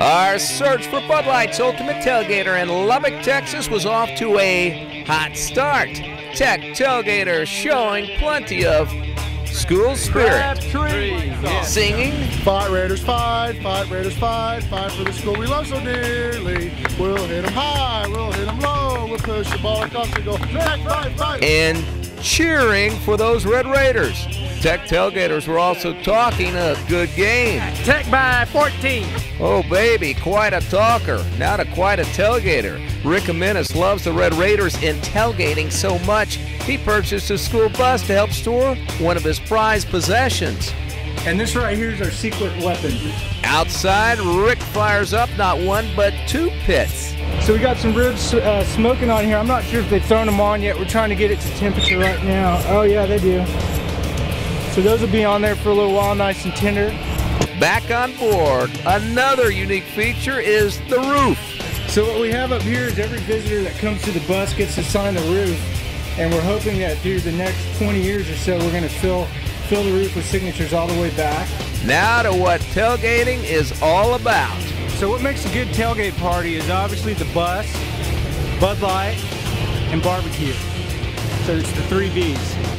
Our search for Bud Light's Ultimate Tailgater in Lubbock, Texas was off to a hot start. Tech Tailgater showing plenty of school spirit. Singing, Fight Raiders, fight, fight Raiders, fight, fight for the school we love so dearly. We'll hit 'em high, we'll hit 'em low, we'll push the ball across the goal. Tech, fight, fight. and cheering for those Red Raiders. Tech Tailgaters were also talking a good game. Tech by 14. Oh, baby, quite a talker. Now to quite a tailgater. Rick Jimenez loves the Red Raiders in tailgating so much, he purchased a school bus to help store one of his prized possessions. And this right here is our secret weapon. Outside, Rick fires up not one but two pits. So we got some ribs uh, smoking on here. I'm not sure if they've thrown them on yet. We're trying to get it to temperature right now. Oh yeah, they do. So those will be on there for a little while, nice and tender. Back on board, another unique feature is the roof. So what we have up here is every visitor that comes to the bus gets to sign the roof. And we're hoping that through the next 20 years or so, we're gonna fill, fill the roof with signatures all the way back. Now to what tailgating is all about. So what makes a good tailgate party is obviously the bus, Bud Light, and barbecue. So it's the three B's.